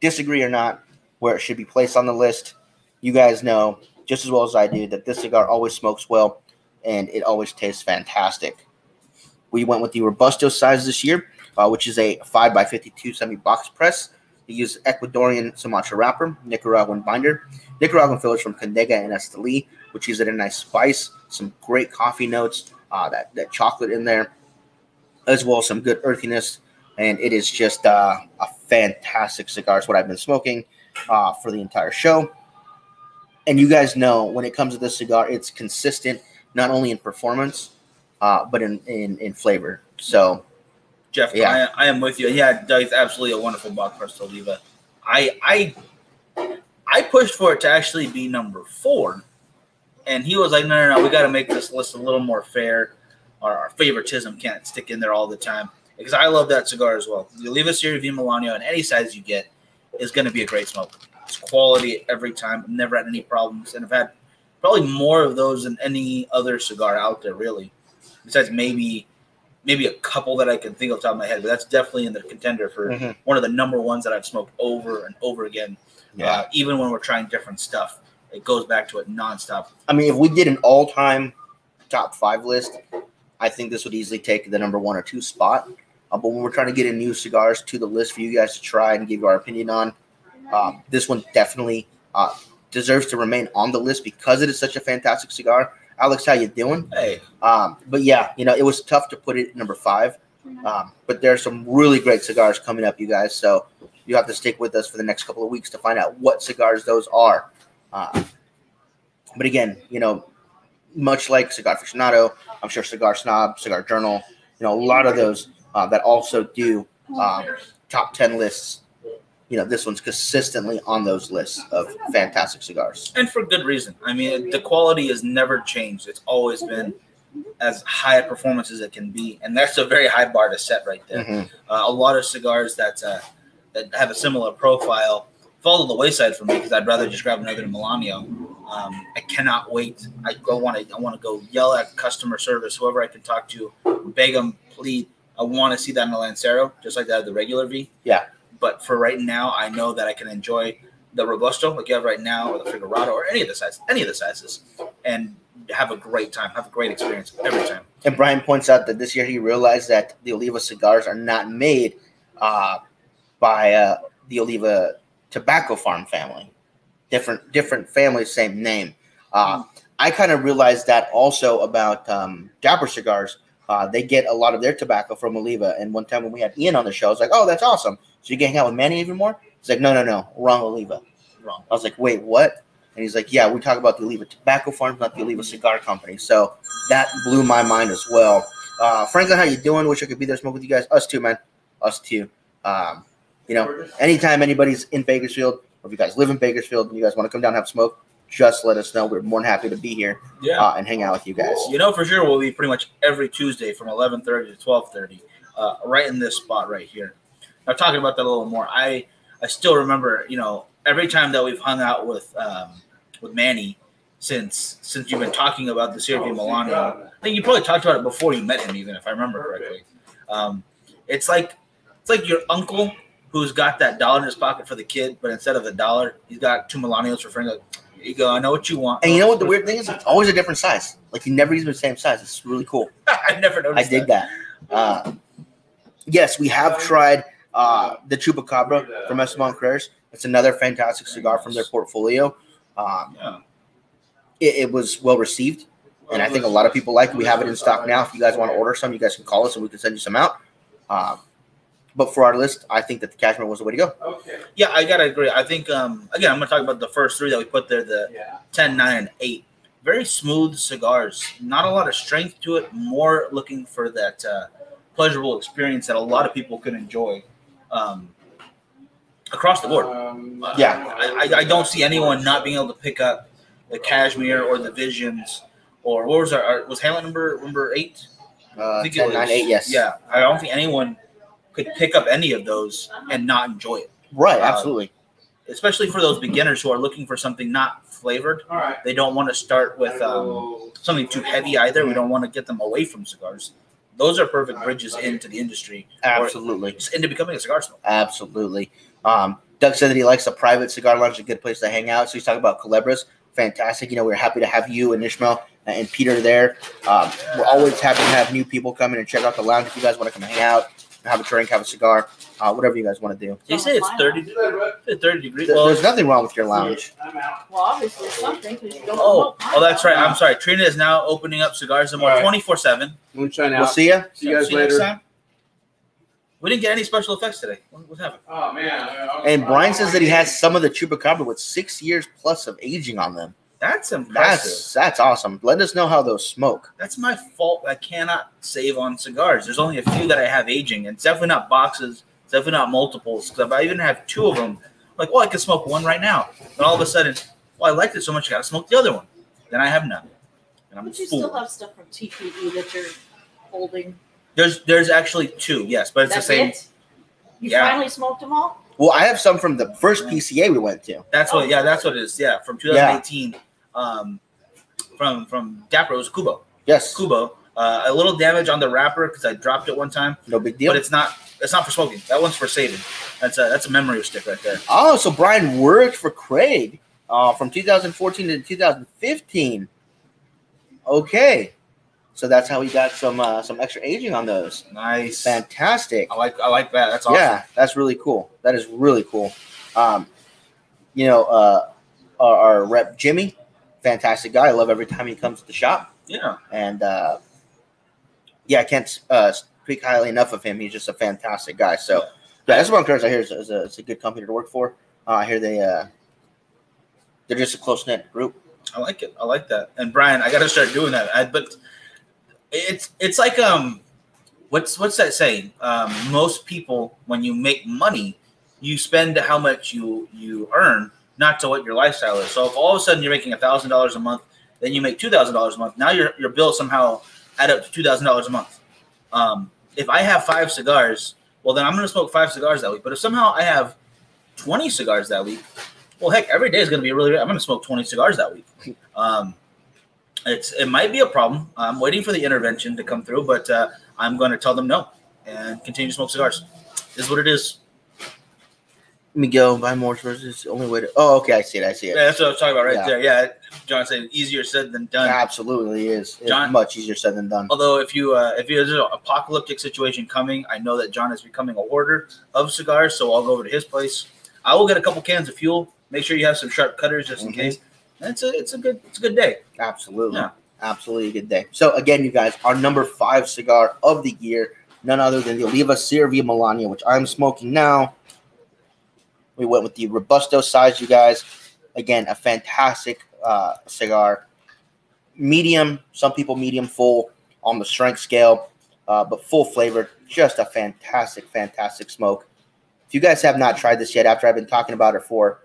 disagree or not, where it should be placed on the list, you guys know just as well as I do that this cigar always smokes well and it always tastes fantastic. We went with the Robusto size this year uh, which is a 5x52 semi box press. We use Ecuadorian Sumatra wrapper, Nicaraguan binder, Nicaraguan fillers from Condega and Esteli, which gives it a nice spice, some great coffee notes, uh, that, that chocolate in there, as well as some good earthiness. And it is just uh, a fantastic cigar. It's what I've been smoking uh, for the entire show. And you guys know when it comes to this cigar, it's consistent not only in performance, uh, but in, in, in flavor. So,
Jeff,
Yeah.
I, I am with you. Yeah, Doug's absolutely a wonderful box to Oliva. I I I pushed for it to actually be number four, and he was like, "No, no, no, we got to make this list a little more fair. Our, our favoritism can't stick in there all the time." Because I love that cigar as well. The Oliva Serie V Melanio, in any size you get, is going to be a great smoke. It's quality every time. I never had any problems, and I've had probably more of those than any other cigar out there, really. Besides maybe maybe a couple that I can think of the top of my head, but that's definitely in the contender for
Mhm.
one of the number ones that I've smoked over and over again. Uh, even when we're trying different stuff, it goes back to it nonstop.
I mean, if we did an all-time top five list, I think this would easily take the number one or two spot. Uh, but when we're trying to get in new cigars to the list for you guys to try and give our opinion on, um, this one definitely uh, deserves to remain on the list because it is such a fantastic cigar. Alex, how you doing?
Hey,
Um, but yeah, you know, it was tough to put it at number five. Um, but there are some really great cigars coming up, you guys. So you have to stick with us for the next couple of weeks to find out what cigars those are. Uh, but again, you know, much like Cigar Aficionado, I'm sure Cigar Snob, Cigar Journal, you know, a lot of those uh, that also do um, top 10 lists. You know, this one's consistently on those lists of fantastic cigars.
and for good reason. I mean, the quality has never changed. It's always been as high a performance as it can be, and that's a very high bar to set right there.
Mhm.
Uh, a lot of cigars that uh, that have a similar profile fall to the wayside for me because I'd rather just grab another Melanio. Um, I cannot wait. I go want to. I want to go yell at customer service, whoever I can talk to, beg them, plead. I want to see that in the Lancero, just like that of the regular V.
Yeah.
But for right now, I know that I can enjoy the Robusto, like you have right now, or the Figurado, or any of the sizes, any of the sizes, and have a great time, have a great experience every time.
And Brian points out that this year he realized that the Oliva cigars are not made uh, by uh, the Oliva tobacco farm family. Different different family, same name. Uh, I kind of realized that also about um, Dapper cigars. Uh, they get a lot of their tobacco from Oliva. And one time when we had Ian on the show, I was like, "Oh, that's awesome." So you can hang out with Manny even more? He's like, "No, no, no, wrong Oliva."
Wrong.
I was like, "Wait, what?" And he's like, "Yeah, we talk about the Oliva Tobacco Farms, not the Oliva Cigar Company." So that blew my mind as well. Uh, Franklin, how you doing? Wish I could be there, smoke with you guys. Us too, man. Us too. Um, you know, anytime anybody's in Bakersfield, or if you guys live in Bakersfield and you guys want to come down and have smoke, just let us know. We're more than happy to be here
Yeah.
uh, and hang out with you guys.
You know for sure we'll be pretty much every Tuesday from 11:30 to 12:30, uh, right in this spot right here. Now talking about that a little more, I I still remember you know every time that we've hung out with um, with Manny since since you've been talking about the CRV Melanio. I think you probably talked about it before you met him, even if I remember correctly. Um, it's like it's like your uncle who's got that dollar in his pocket for the kid, but instead of a dollar, he's got two Millennials for friends. Like, here you go. I know what you want.
And you know what the weird thing is? It's always a different size. Like you never use the same size. It's really cool.
I never noticed.
I
noticed.
dig that. Uh, yes, we have tried uh, the Chupacabra from Esteban Carreras. It's another fantastic cigar from their portfolio. Um,
Yeah.
it, it was well received, and I think a lot of people like it. We have it in stock now. If you guys want to order some, you guys can call us and we can send you some out. Um, but for our list, I think that the Cashmere was the way to go.
Okay.
Yeah, I gotta agree. I think um again I'm gonna talk about the first three that we put there, the
Yeah.
10, 9, and 8. Very smooth cigars. Not a lot of strength to it, more looking for that uh, pleasurable experience that a lot of people can enjoy um, across the board.
Um,
Yeah.
I, I, I don't see anyone not being able to pick up the Cashmere or the Visions or what was our, our was Hamlet number number eight?
Uh,
think it was-
9, 8, yes.
Yeah, I don't think anyone could pick up any of those and not enjoy it.
Right,
Uh,
absolutely.
especially for those beginners who are looking for something not flavored.
All right.
They don't want to start with um, something too heavy either. We don't want to get them away from cigars. Those are perfect bridges into the industry,
Absolutely.
into becoming a cigar smoker.
Absolutely. Um, Doug said that he likes a private cigar lounge, a good place to hang out. So he's talking about Culebras. Fantastic. You know, we're happy to have you and Ishmael and Peter there. Um, we're always happy to have new people come in and check out the lounge if you guys want to come hang out, have a drink, have a cigar, uh, whatever you guys want to do.
They say it's 30, 30 degrees.
There-
Well,
There's nothing wrong with your lounge.
Well, obviously something you don't.
oh, oh, that's right. I'm sorry. Trina is now opening up cigars and more
All right.
twenty four seven.
Moonshine
We'll see you.
See you guys later.
We didn't get any special effects today. What, what happened?
Oh man.
And Brian says that he has some of the Chupacabra with six years plus of aging on them.
That's impressive.
That's that's awesome. Let us know how those smoke.
That's my fault. I cannot save on cigars. There's only a few that I have aging, and it's definitely not boxes. It's definitely not multiples. Because if I even have two of them, like, well, I can smoke one right now. But all of a sudden, well, I liked it so much, I gotta smoke the other one. Then I have none, and I'm
But you
fool.
still have stuff from TPE that you're holding.
There's there's actually two, yes, but it's
That's
the same.
it. You
Yeah.
finally smoked them all.
Well, I have some from the first PCA we went to.
That's what, yeah, that's what it is. Yeah, from 2018, um, from from Dapper it was Kubo.
Yes,
Kubo. Uh, a little damage on the wrapper because I dropped it one time,
no big deal.
but it's not it's not for smoking. That one's for saving. That's a that's a memory stick right there.
Oh, so Brian worked for Craig uh, from 2014 to 2015. Okay, so that's how he got some uh, some extra aging on those.
Nice.
Fantastic.
I like I like that. That's awesome.
Yeah, that's really cool. That is really cool. Um, you know, uh, our, our rep Jimmy, fantastic guy. I love every time he comes to the shop,
Yeah.
and uh, yeah, I can't uh, speak highly enough of him. He's just a fantastic guy. So, yeah, that's what I hear is, is a, it's a good company to work for. Uh, I hear they uh, they're just a close knit group.
I like it. I like that. And Brian, I got to start doing that. I, but it's it's like um, what's what's that saying? Um, most people, when you make money, you spend how much you you earn, not to what your lifestyle is. So if all of a sudden you're making a thousand dollars a month, then you make two thousand dollars a month. Now your your bill somehow add up to two thousand dollars a month. Um, if I have five cigars, well then I'm going to smoke five cigars that week. But if somehow I have twenty cigars that week, well heck, every day is going to be really. I'm going to smoke twenty cigars that week. Um, it's it might be a problem. I'm waiting for the intervention to come through, but uh, I'm going to tell them no and continue to smoke cigars. This is what it is.
Let me go buy more cigars. The only way to. Oh, okay. I see it. I see it.
Yeah, that's what I was talking about right
Yeah.
there. Yeah, John said easier said than done.
Absolutely is. It's
John-
much easier said than done.
Although if you uh, if you there's an apocalyptic situation coming, I know that John is becoming a hoarder of cigars, so I'll go over to his place. I will get a couple cans of fuel. Make sure you have some sharp cutters just in
Mhm.
case. And it's a it's a good it's a good day.
Absolutely.
Yeah.
Absolutely a good day. So again, you guys, our number five cigar of the year, none other than the Oliva Serie V Melanio, which I'm smoking now. We went with the Robusto size, you guys. Again, a fantastic uh, cigar. Medium, some people medium full on the strength scale, uh, but full flavored. Just a fantastic, fantastic smoke. If you guys have not tried this yet, after I've been talking about it for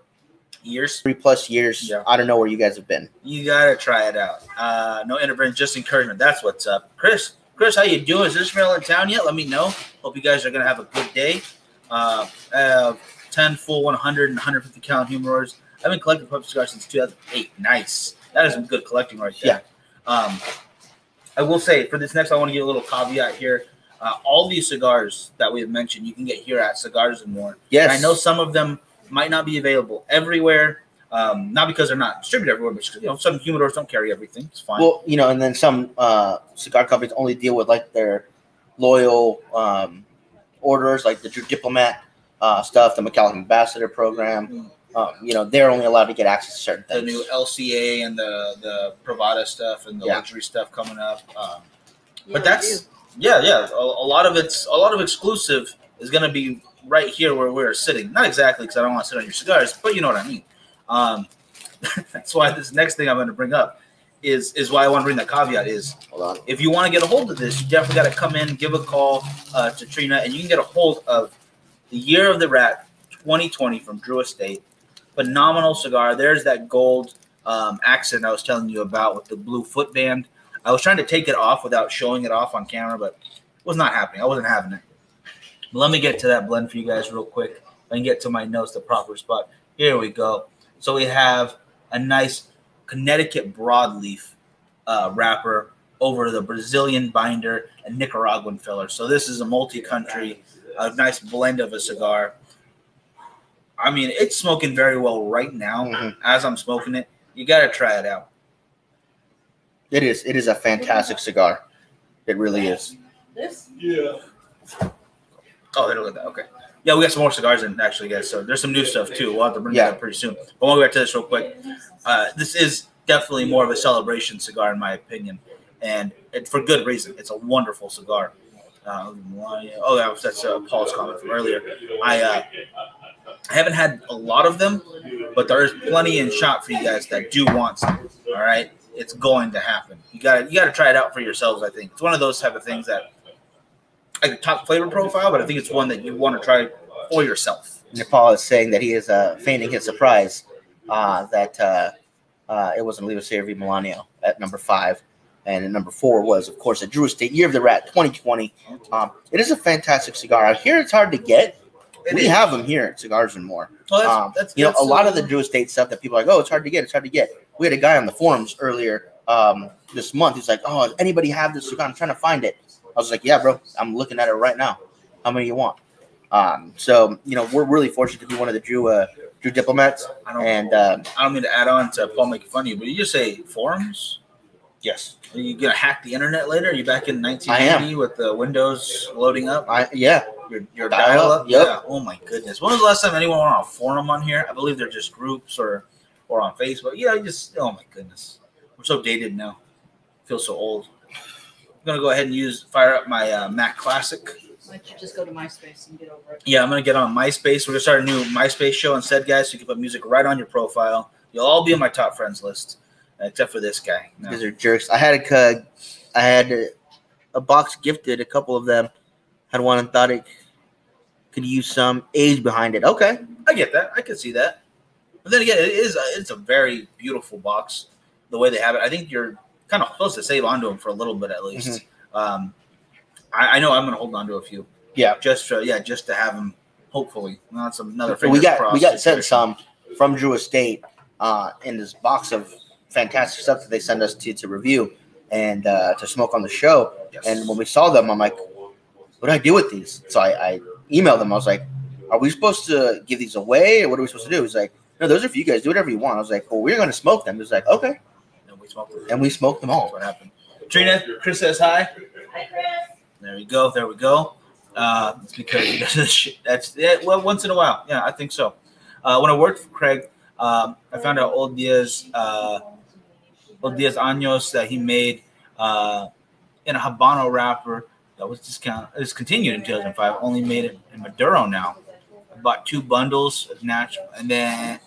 Years,
three plus years,
Yeah.
I don't know where you guys have been.
you gotta try it out. Uh, no intervention, just encouragement. That's what's up, Chris. Chris, how you doing? Is Ishmael in town yet? Let me know. Hope you guys are gonna have a good day. Uh, uh, 10 full 100 and 150 count humidors. I've been collecting pub cigars since 2008. Nice. That is some good collecting right there. Yeah. Um, I will say for this next, I want to give a little caveat here. Uh, all these cigars that we have mentioned, you can get here at Cigars and More.
Yes,
And I know some of them might not be available everywhere. Um, not because they're not distributed everywhere, but you know, some humidors don't carry everything. It's fine.
Well, you know, and then some uh, cigar companies only deal with like their loyal um, orders, like the Drew Diplomat uh, stuff, the McAllen Ambassador program. Um, you know, they're only allowed to get access to certain
the new LCA and the the Privada stuff and the
Yeah.
luxury stuff coming up. Um, but
we
that's yeah, yeah. A, a lot of it's a lot of exclusive is going to be right here where we're sitting. Not exactly because I don't want to sit on your cigars, but you know what I mean. Um, that's why this next thing I'm going to bring up is is why I want to bring that caveat is
Hold on.
if you want to get a hold of this, you definitely got to come in, give a call uh, to Trina, and you can get a hold of the Year of the Rat 2020 from Drew Estate. Phenomenal cigar. There's that gold um, accent I was telling you about with the blue footband. I was trying to take it off without showing it off on camera, but it was not happening. I wasn't having it. But let me get to that blend for you guys real quick and get to my notes, the proper spot. Here we go. So we have a nice Connecticut broadleaf uh, wrapper over the Brazilian binder and Nicaraguan filler. So this is a multi-country, a nice blend of a cigar. I mean, it's smoking very well right now.
Mhm.
As I'm smoking it, you got to try it out.
It is. It is a fantastic cigar. It really is.
This?
Yeah.
Oh, they look at that. Okay. Yeah, we got some more cigars in actually, guys. So there's some new stuff too. We'll have to bring
Yeah.
that up pretty soon. But we'll go back to this real quick. Uh, this is definitely more of a celebration cigar, in my opinion, and it, for good reason. It's a wonderful cigar. Uh, oh, that was, that's uh, Paul's comment from earlier. I uh, I haven't had a lot of them, but there is plenty in shop for you guys that do want some. All right, it's going to happen. You got you got to try it out for yourselves. I think it's one of those type of things that like top flavor profile, but I think it's one that you want to try for yourself.
Nepal is saying that he is uh, feigning his surprise uh, that uh, uh, it wasn't Leo Serie V Melanio at number five. And number four was, of course, a Drew Estate Year of the Rat 2020. Um, it is a fantastic cigar. I hear it's hard to get.
It
we
is.
have them here at Cigars and More.
Well, that's,
Um,
that's,
you know,
that's,
a lot of the Drew Estate stuff that people are like, oh, it's hard to get, it's hard to get. We had a guy on the forums earlier um, this month. He's like, oh, anybody have this cigar? I'm trying to find it. I was like, yeah, bro, I'm looking at it right now. How many you want? Um, so you know, we're really fortunate to be one of the Drew uh, Drew diplomats,
I don't,
and uh,
I don't mean to add on to Paul making fun of you, but you just say forums.
Yes,
Are you gonna hack the internet later? Are you back in 1990 with the Windows loading up?
I yeah,
Your, your
Dial-up,
dial up?
yep.
Yeah. Oh my goodness. When was the last time anyone went on a forum on here? I believe they're just groups or or on Facebook. Yeah, you just oh my goodness. We're so dated now. feel so old. I'm gonna go ahead and use fire up my uh, Mac Classic.
Why don't you just go to MySpace and get over it?
Yeah, I'm gonna get on MySpace. We're gonna start a new MySpace show instead, guys. So you can put music right on your profile. You'll all be on my top friends list, except for this guy. No.
these are jerks. I had a cug, I had a, a box gifted, a couple of them. Had one and thought it could use some age behind it. Okay,
I get that. I can see that. But then again, it is a, it's a very beautiful box. The way they have it, I think you're kind of supposed to save onto them for a little bit at least. Um, I, I know I'm going to hold on to a few.
Yeah.
Just to, yeah, just to have them. Hopefully, that's another.
we got we got sent some from Drew Estate uh, in this box of fantastic stuff that they send us to to review and uh, to smoke on the show.
Yes.
And when we saw them, I'm like, what do I do with these? So I, I emailed them. I was like, are we supposed to give these away or what are we supposed to do? He's like, no, those are for you guys. Do whatever you want. I was like, well, we're going to smoke them. He was like, okay.
And we smoked them.
And we smoked them
That's
all.
what happened. Trina, Chris says hi.
Hi, Chris.
There we go. There we go. Uh, it's because he does this shit. That's yeah, well, once in a while. Yeah, I think so. Uh, when I worked for Craig, um, I found out old Diaz, uh, old Diaz Años that he made uh, in a Habano wrapper that was discount. It's continued in 2005. Only made it in Maduro now. I bought two bundles of natural, and then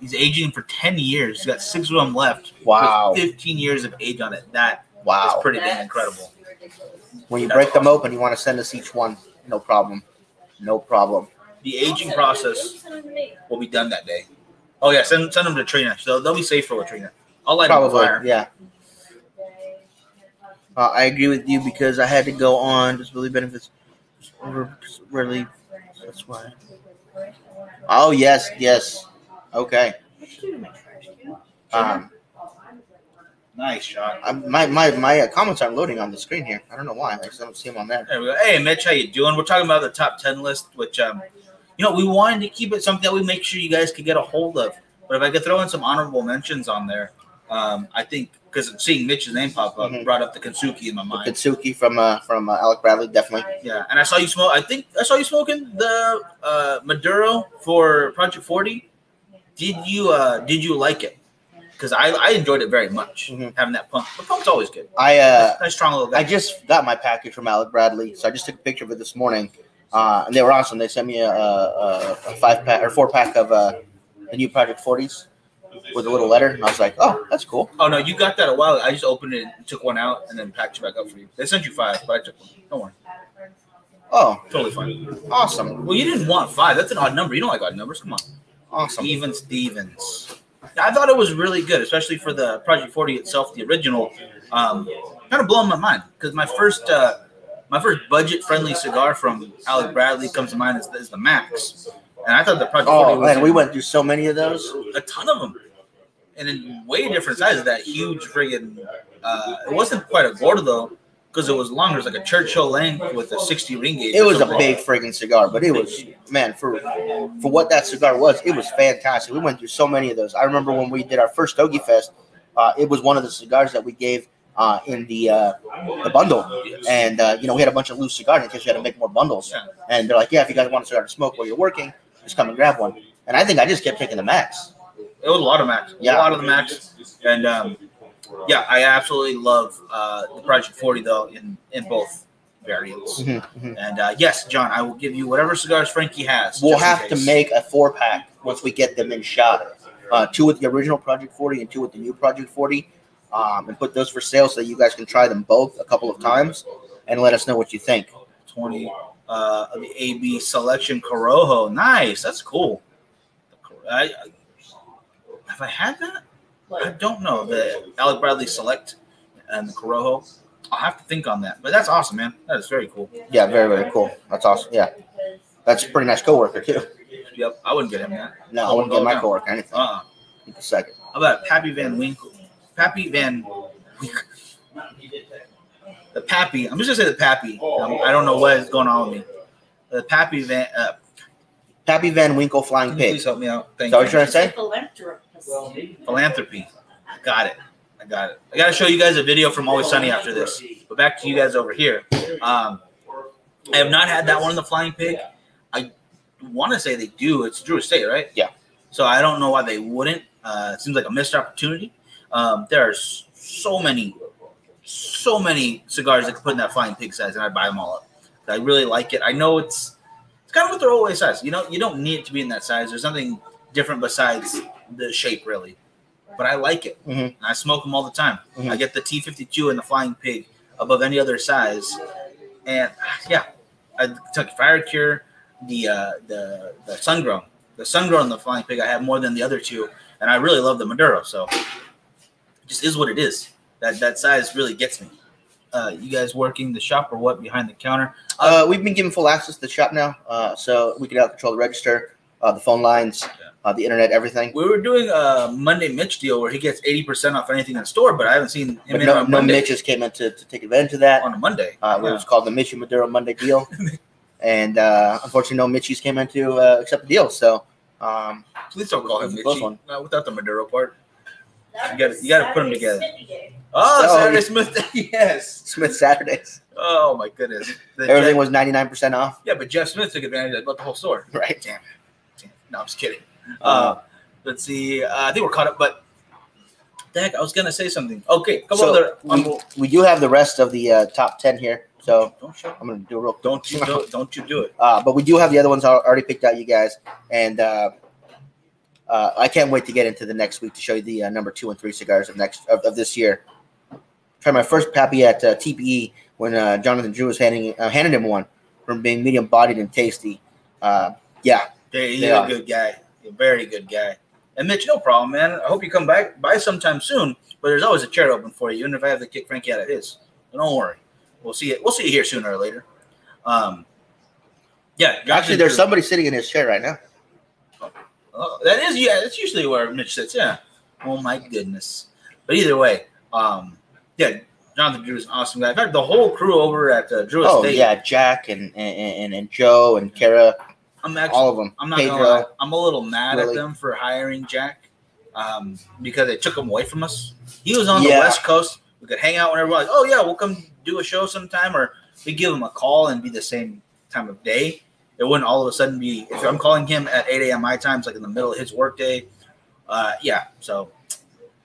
he's aging for 10 years. He's got six of them left.
Wow.
15 years of age on it. That is
Wow.
pretty damn incredible.
When you break them open, you want to send us each one. No problem. No problem.
The aging process will be done that day. Oh yeah, send send them to Trina. So they'll be safer with Trina. I'll light them on
Probably.
fire.
Yeah. Uh, I agree with you because I had to go on disability benefits. Over really, that's why. Oh yes, yes. Okay. Um,
Nice shot.
I, my my my uh, comments aren't loading on the screen here. I don't know why. I just don't see them on there.
There we go. Hey Mitch, how you doing? We're talking about the top ten list, which um, you know, we wanted to keep it something that we make sure you guys could get a hold of. But if I could throw in some honorable mentions on there, um, I think because seeing Mitch's name pop up
Mhm.
brought up the Kintsugi in my mind.
Kintsugi from uh from uh, Alec Bradley definitely.
Yeah, and I saw you smoke. I think I saw you smoking the uh, Maduro for Project Forty. Did you uh, did you like it? Because I, I enjoyed it very much
Mhm.
having that pump. The pump's always good.
I uh
nice strong little Guy.
I just got my package from Alec Bradley, so I just took a picture of it this morning, uh, and they were awesome. They sent me a, a, a five pack or four pack of uh, the new Project Forties with a little letter, and I was like, "Oh, that's cool."
oh no, you got that a while. Ago. I just opened it, took one out, and then packed it back up for you. They sent you five, but I took one. Don't worry,
Oh,
totally fine.
awesome,
Well, you didn't want five. That's an odd number. You don't like odd numbers. Come on,
awesome.
even Stevens. I thought it was really good, especially for the Project Forty itself, the original. Um, kind of blowing my mind because my first uh, my first budget friendly cigar from Alec Bradley comes to mind is, is the Max, and I thought the Project
Oh
was
man, we went through so many of those.
a ton of them, and in way different sizes. That huge friggin' uh, it wasn't quite a Gordo though, because it was longer. It was like a Churchill length with a sixty ring gauge.
It was a big friggin' cigar, but it was man for for what that cigar was. It was fantastic. We went through so many of those. I remember when we did our first Stogie Fest. Uh, it was one of the cigars that we gave uh, in the uh, the bundle. And uh, you know we had a bunch of loose cigars in case we had to make more bundles. And they're like, yeah, if you guys want a cigar to smoke while you're working, just come and grab one. And I think I just kept taking the max.
It was a lot of max.
Yeah.
A lot of the max. And um, yeah, I absolutely love uh, the Project 40 though in, in both variants. And uh, yes, John, I will give you whatever cigars Frankie has.
We'll have to make a four pack once we get them in shot. Uh, two with the original Project 40 and two with the new Project 40, um, and put those for sale so that you guys can try them both a couple of times and let us know what you think.
20 uh, the AB selection Corojo. Nice. That's cool. I, I, have I had that? I don't know. The Alec Bradley Select and the Corojo. I'll have to think on that. But that's awesome, man. That is very cool.
Yeah, very very cool. That's awesome. Yeah, that's a pretty nice coworker too.
Yep. I wouldn't get him that.
No, I wouldn't get my
no.
coworker anything.
Uh-uh.
A second.
How about Pappy Van Winkle? Pappy Van Winkle. The Pappy. I'm just gonna say the Pappy. Um, I don't know what is going on with me. The Pappy Van. Uh,
Pappy Van Winkle Flying pig.
please help me out. Thank
Is that what
you.
you're trying to say?
Philanthropy. I got it. I got it. I got to show you guys a video from Always Sunny after this. But back to you guys over here. Um, I have not had that one in the Flying Pig. I want to say they do. It's Drew Estate, right?
Yeah.
So I don't know why they wouldn't. Uh, it seems like a missed opportunity. Um, are so many, so many cigars that could put in that Flying Pig size, and I'd buy them all up. I really like it. I know it's it's kind of a throwaway size. You know, you don't need it to be in that size. There's nothing different besides the shape, really. But I like it.
Mhm.
And I smoke them all the time.
Mhm.
I get the T52 and the Flying Pig above any other size, and ah, yeah, I took Fire Cure, the uh, the the Sun Grown, the Sun Grown, and the Flying Pig. I have more than the other two, and I really love the Maduro. So, it just is what it is. That that size really gets me. Uh, you guys working the shop or what behind the counter?
Uh, we've been given full access to the shop now, uh, so we can out control the register, uh, the phone lines, uh, the internet, everything.
We were doing a Monday Mitch deal where he gets eighty percent off anything in store, but I haven't seen him
But
in
no,
on
no
Monday.
Mitches came in to, to take advantage of that.
on a Monday.
Uh,
Yeah.
It was called the Mitchie Maduro Monday deal, and uh, unfortunately, no Mitchies came in to uh, accept the deal. So, um,
Please don't call him Mitchie.
one.
No, without the Maduro part. You gotta- you gotta put 'em together.
Saturday, Smithy
Oh,
Oh,
Saturday
yeah.
Smith. yes.
Smith Saturdays,
Oh my goodness. The
everything
Jeff-
was ninety nine percent off.
yeah, but Jeff Smith took advantage of the whole store.
Right.
Damn. Damn. No, I'm just kidding.
Uh,
Uh, let's see. Uh, I think we're caught up, but the heck, I was gonna say something. Okay, come
So,
over
we,
there.
we do have the rest of the uh, top ten here, so
Don't show.
I'm gonna do a real.
Don't you do, don't you do it.
Uh, but we do have the other ones al- already picked out, you guys, and uh, uh, I can't wait to get into the next week to show you the uh, number two and three cigars of next of, of this year. Tried my first pappy at uh, TPE when uh, Jonathan Drew was handing uh, handed him one from being medium bodied and tasty. Uh, yeah,
he's
They
a good guy. A very good guy. And Mitch, no problem, man. I hope you come back by sometime soon. But there's always a chair open for you, even if I have to kick Frankie out of his. So don't worry. We'll see it. We'll see you here sooner or later. Um, yeah,
actually, there's somebody sitting in his chair right now.
Oh, that is yeah. That's usually where Mitch sits. Yeah. Oh my goodness. But either way, um, yeah, Jonathan Drew is an awesome guy. In fact, the whole crew over at uh, Drew
Oh
Estate.
yeah, Jack and and, and, Joe and Kara,
I'm actually
all of them.
I'm not
Pedro.
gonna lie. I'm a little mad
Really?
at them for hiring Jack um, because they took him away from us. He was on the West Coast. We could hang out whenever. Like, oh yeah, we'll come do a show sometime, or we give him a call and be the same time of day. It wouldn't all of a sudden be if I'm calling him at 8 a.m. my time, it's like in the middle of his workday. Uh, yeah, so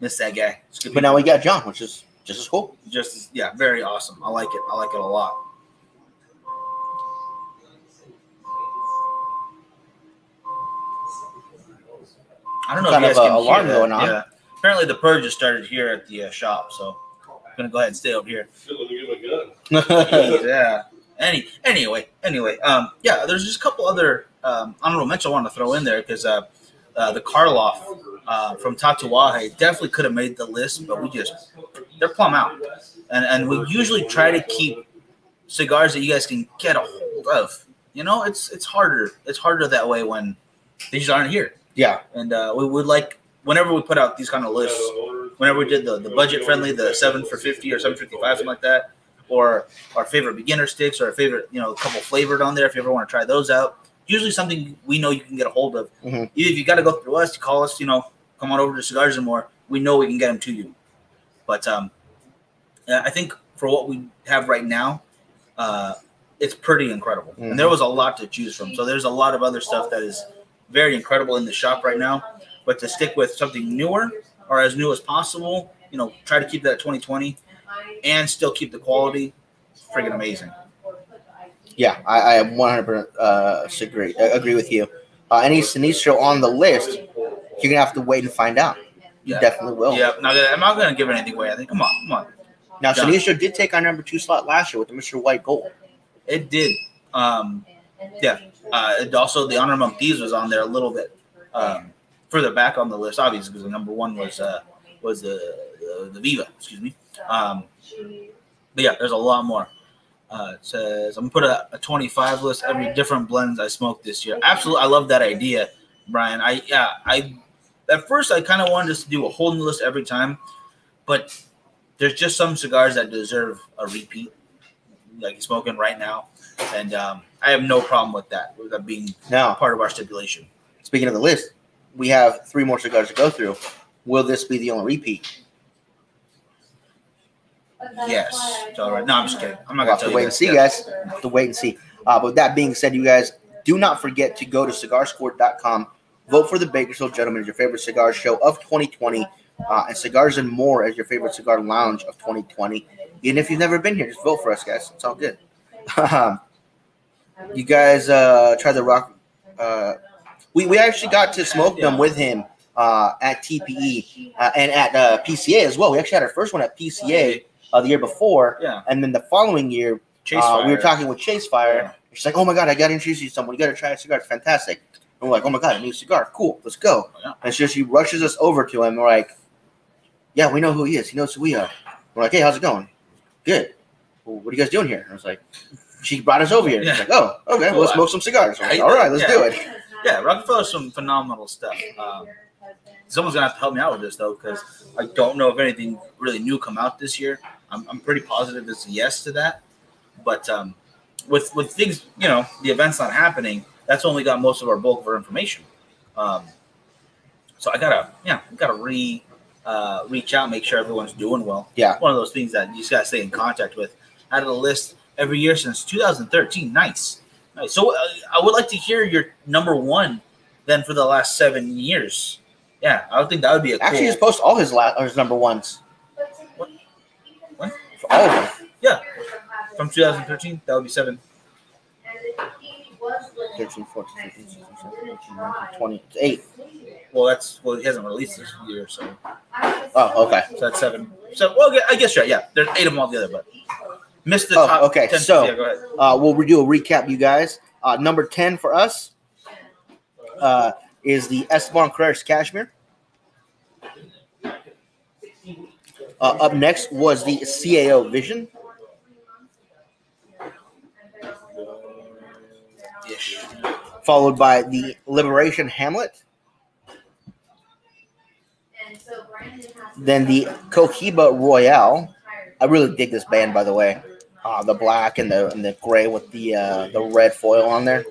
miss that guy. It's good
But now we got John, which is just as cool.
just yeah, very awesome. I like it. I like it a lot. I don't know
Kind
if you guys
a
can
alarm
hear that.
going on.
Yeah. Apparently the purge just started here at the uh, shop, so I'm gonna go ahead and stay over here.
Still looking at my gun.
yeah. Any anyway, anyway, um, yeah. There's just a couple other um, honorable mention I want to throw in there because uh, uh, the Karloff uh, from Tatuaje definitely could have made the list, but we just they're plumb out, and and we usually try to keep cigars that you guys can get a hold of. You know, it's it's harder. It's harder that way when these aren't here,
yeah,
and uh, we would like whenever we put out these kind of lists whenever we did the, the budget friendly, the seven for fifty or seven fifty five, something like that, or our favorite beginner sticks or our favorite, you know, a couple flavored on there if you ever want to try those out. Usually something we know you can get a hold of.
Mhm.
If you got to go through us, you call us, you know, come on over to Cigars and More. We know we can get them to you. But um, I think for what we have right now, uh, it's pretty incredible. And there was a lot to choose from. So there's a lot of other stuff that is very incredible in the shop right now. But to stick with something newer or as new as possible, you know, try to keep that 2020 and still keep the quality. Freaking amazing.
yeah. I, I 100 uh, agree agree with you. Uh, any Sinistro on the list, you're gonna have to wait and find out. You
Yeah.
definitely will.
Yeah, now I'm not going to give anything away. I think, come on, come on.
Now,
Yeah.
Sinistro did take our number two slot last year with the Mr. White Gold.
It did. Um, yeah. uh, it also, the Honor Among Thieves was on there a little bit um, further back on the list, obviously, because the number one was uh, was the, the the Viva. Excuse me. Um, but yeah, there's a lot more. Uh, it says I'm gonna put a, a 25 list every different blends I smoked this year. Absolutely, I love that idea, Brian. I yeah, I at first I kind of wanted us to do a whole new list every time, but there's just some cigars that deserve a repeat, like you're smoking right now, and um, I have no problem with that. With that being
Now,
part of our stipulation.
speaking of the list, we have three more cigars to go through. Will this be the only repeat?
Yes, it's all right. No, I'm just kidding. I'm not
We'll
gonna
have to wait and see, guys. Have to wait and see. Uh, but that being said, you guys do not forget to go to cigarscore.com. Vote for the Bakersfield Gentlemen as your favorite cigar show of 2020, uh, and Cigars and More as your favorite cigar lounge of 2020. Even if you've never been here, just vote for us, guys. It's all good. You guys uh, try the rock. Uh, we, we actually got to smoke them with him uh, at TPE uh, and at uh, PCA as well. We actually had our first one at PCA uh, the year before,
Yeah,
and then the following year
Chase
uh, we were talking with Chase Fire.
Yeah.
She's like, "Oh my god, I got to introduce you to someone. You got to try a cigar. It's fantastic." And we're like, "Oh my god, a new cigar. Cool, let's go."
Yeah.
And so she rushes us over to him. We're like, "Yeah, we know who he is. He knows who we are." We're like, hey, how's it going? Good. Well, what are you guys doing here? And I was like, she brought us over here.
Yeah.
She's like, oh, okay, well, let's smoke some cigars. Like, All right, let's do it.
Yeah, Rockefeller's some phenomenal stuff. Um, someone's gonna have to help me out with this though, because I don't know if anything really new come out this year. I'm, I'm pretty positive it's a yes to that. But um, with with things, you know, the events not happening, that's when we got most of our bulk of our information. Um, so I gotta, yeah, I gotta re uh, reach out, make sure everyone's doing well.
Yeah.
one of those things that you just gotta stay in contact with. Out of the list every year since 2013. Nice, nice. So uh, I would like to hear your number one then for the last seven years. Yeah, I would think that would be a
Actually,
cool.
just post all his last, his number ones. All of them.
from 2013. That would be seven.
13, 14, 15, 16, 17, 18, 19, 20, eight.
Well, that's well, he hasn't released this year, so
Oh, okay.
so that's seven. So well, I guess right. Yeah, there's eight of them altogether, but missed the
Oh, okay,
10,
so-
yeah.
Uh, we'll do a recap, you guys. Uh, number 10 for us uh, is the Esteban Carreras Cashmere. Uh, up next was the CAO Vision. Followed by the Liberation Hamlet, then the Cohiba Royale. I really dig this band, by the way. Uh, the black and the and the gray with the uh, the red foil on there.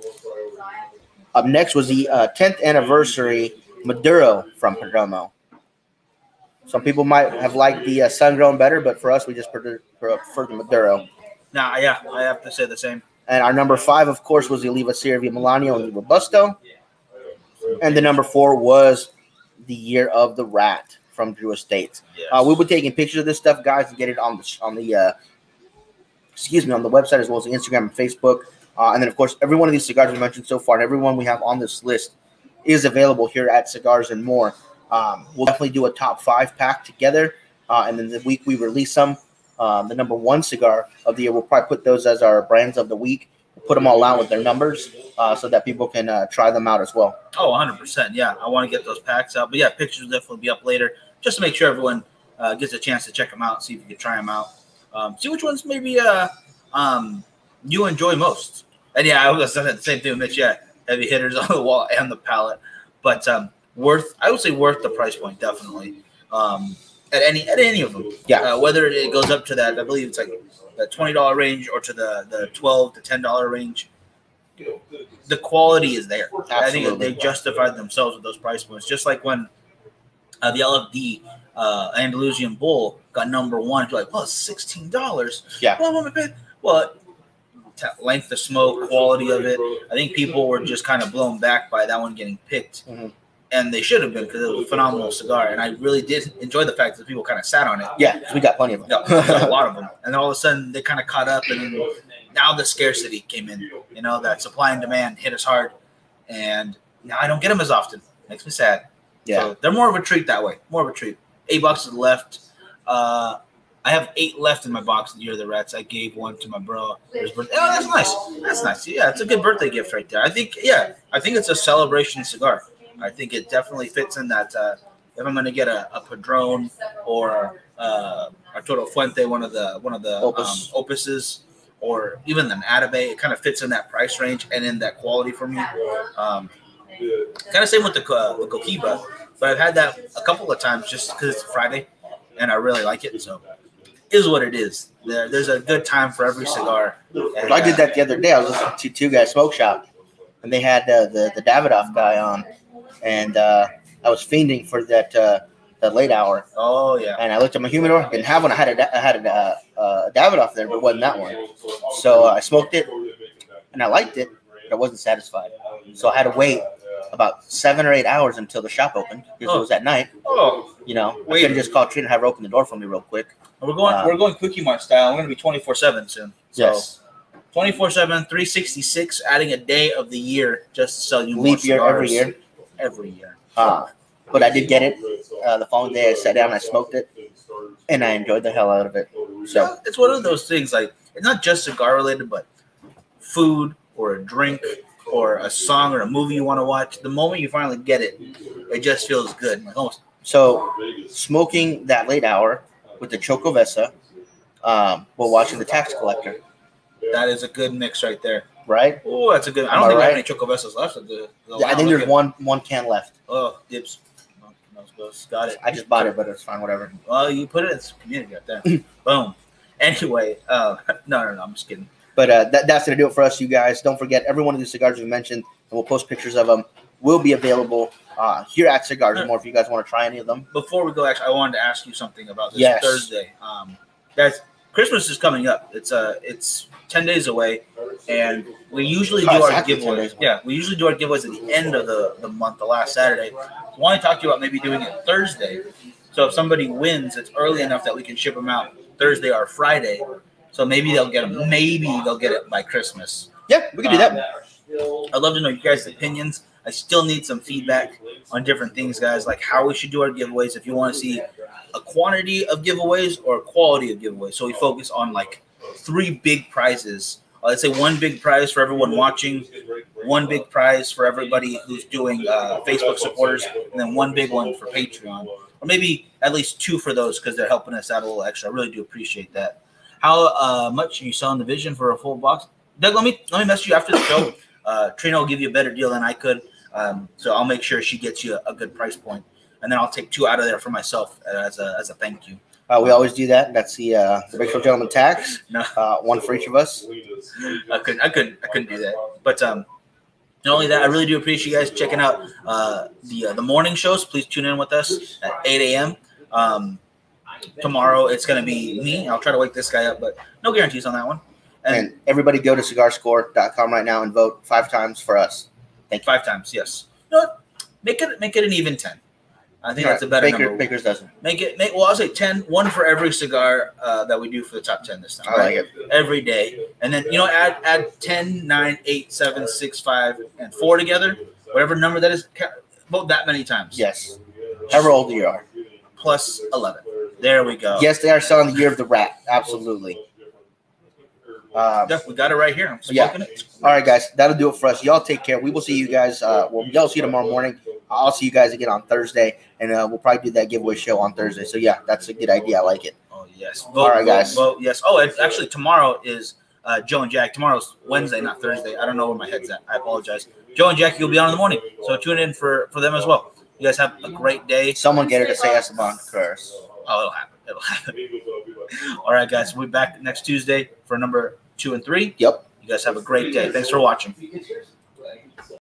Up next was the uh, 10th anniversary Maduro from Perdomo. Some people might have liked the uh, Sun Grown better, but for us, we just prefer, prefer the Maduro.
Nah, yeah, I have to say the same.
And our number five, of course, was the Oliva Serie V Melanio and the Robusto. And the number four was the Year of the Rat from Drew Estates.
Yes.
Uh, we'll be taking pictures of this stuff, guys, and get it on the on the uh, excuse me on the website as well as the Instagram and Facebook. Uh, and then, of course, every one of these cigars we mentioned so far, and every one we have on this list is available here at Cigars and More. Um, we'll definitely do a top five pack together, uh, and then the week we release them, um, the number one cigar of the year, we'll probably put those as our brands of the week. We'll put them all out with their numbers uh, so that people can uh, try them out as well.
Oh, 100%. Yeah, I want to get those packs out. But yeah, pictures will definitely be up later just to make sure everyone uh, gets a chance to check them out, see if you can try them out. Um, see which ones maybe uh, um, you enjoy most. And yeah, I was saying the same thing with Mitch. Yeah, heavy hitters on the wall and the palette. But um, worth, I would say worth the price point, definitely. Um, at any at any of them.
Yeah.
Uh, whether it goes up to that, I believe it's like the $20 range or to the, the 12 to $10 range. The quality is there. I think they justified themselves with those price points. Just like when uh, the LFD uh, Andalusian Bull got number one, you're like, well, sixteen dollars.
Yeah.
Well, what am I paying? well, length of smoke, quality of it. I think people were just kind of blown back by that one getting picked,
Mhm.
And they should have been because it was a phenomenal cigar. And I really did enjoy the fact that people kind of sat on it.
Yeah, we got plenty of them.
Yeah, a lot of them, and all of a sudden they kind of caught up, and now the scarcity came in. You know that supply and demand hit us hard, and now I don't get them as often. Makes me sad.
yeah.
So they're more of a treat that way. More of a treat. Eight boxes left. Uh, I have eight left in my box of the Year of the Rats. I gave one to my bro. his birthday. Oh, that's nice. That's nice. Yeah, it's a good birthday gift right there. I think. Yeah, I think it's a celebration cigar. I think it definitely fits in that. Uh, if I'm going to get a, a Padron or uh, Arturo Fuente, one of the one of the
Opus.
Um, opuses, or even an Atabey, it kind of fits in that price range and in that quality for me. Um, kind of same with the uh, the Cohiba, but I've had that a couple of times just because it's Friday, and I really like it. So, is what it is. There, there's a good time for every cigar. And,
I did
uh,
that the other day. I was listening to Two Guys Smoke Shop, and they had uh, the the Davidoff guy on, and uh, I was fiending for that uh, that late hour.
Oh yeah.
And I looked at my humidor, didn't have one. I had a I had a uh, uh, Davidoff there, but it wasn't that one. So uh, I smoked it, and I liked it, but I wasn't satisfied. So I had to wait about seven or eight hours until the shop opened because it was at night.
Oh,
You know, I
Wait.
could have just called Trina and have her open the door for me real quick.
we're going. We're going Quickie Mart style. We're gonna be 24 seven soon. So
Yes,
24 seven, 366, adding a day of the year just to sell you more
leap year every year.
Every year.
Uh, but I did get it uh, the following day. I sat down, I smoked it, and I enjoyed the hell out of it. So
it's one of those things like it's not just cigar related, but food or a drink or a song or a movie you want to watch. The moment you finally get it, it just feels good. Like, oh,
So smoking that late hour with the Chocovesa um, while watching the tax collector,
That is a good mix right there.
Right?
Oh, that's a good. I don't
I
think have
right?
any Chocovesas left. The, the
Yeah, I think there's
at-
one one can left.
Oh, dips. Got it.
I just bought it, but it's fine, whatever.
Well, you put it in the community right there. Boom. Anyway, uh, no, no, no. I'm just kidding.
But uh, that, that's to do it for us, you guys. Don't forget, every one of these cigars we mentioned, and we'll post pictures of them, will be available uh, here at Cigars More if you guys want to try any of them.
Before we go, actually, I wanted to ask you something about this
Yes.
Thursday. Um, guys, Christmas is coming up. It's uh, it's ten days away, and we usually do our
exactly
giveaways. Yeah, we usually do our giveaways at the end of the, the month, the last Saturday. I want to talk to you about maybe doing it Thursday. So if somebody wins, it's early enough that we can ship them out Thursday or Friday. So maybe they'll get them. Maybe they'll get it by Christmas.
Yeah, we can do that.
Um, I'd love to know you guys' opinions. I still need some feedback on different things, guys, like how we should do our giveaways. If you want to see a quantity of giveaways or a quality of giveaways, so we focus on like three big prizes. Uh, let's say one big prize for everyone watching, one big prize for everybody who's doing uh, Facebook supporters, and then one big one for Patreon, or maybe at least two for those because they're helping us out a little extra. I really do appreciate that. How uh, much are you selling the Vision for a full box? Doug, let me let me message you after the show. Uh, Trina will give you a better deal than I could, um, so I'll make sure she gets you a, a good price point, and then I'll take two out of there for myself as a as a thank you.
Uh, we always do that. That's the uh, the Show Gentleman tax,
No,
uh, one for each of us.
I couldn't I couldn't I couldn't do that. But um, not only that, I really do appreciate you guys checking out uh, the uh, the morning shows. Please tune in with us at 8 a.m. Um, tomorrow it's going to be me. I'll try to wake this guy up, but no guarantees on that one. And,
And everybody go to cigarscore.com right now and vote five times for us. Thank you.
five times, yes. You know what? Make it make it an even ten. I think that's a better
Baker,
number.
Baker's dozen.
Make it make well. I'll say 10, one for every cigar uh, that we do for the top ten this time.
I like it.
Every day, and then you know add add 10, 9, 8, 7, 6, 5, and four together. Whatever number that is, vote that many times.
Yes. However old you are.
Plus eleven. There we go.
Yes, they are selling the year of the rat. Absolutely. Um,
we got it right here. I'm
Yeah.
it.
all right, guys. That'll do it for us. Y'all take care. We will see you guys. Uh, well, y'all see you tomorrow morning. I'll see you guys again on Thursday, and uh, we'll probably do that giveaway show on Thursday. So yeah, that's a good idea. I like it.
Oh yes. Vote,
All right, guys.
Vote, yes. Oh, and actually, tomorrow is uh, Joe and Jack. Tomorrow's Wednesday, not Thursday. I don't know where my head's at. I apologize. Joe and Jackie will be on in the morning, so tune in for for them as well. You guys have a great day.
Someone get her to say Esteban curse.
Oh, it'll happen. It'll happen. All right, guys. We'll be back next Tuesday for number two and three.
Yep.
You guys have a great day. Thanks for watching.
You get yours?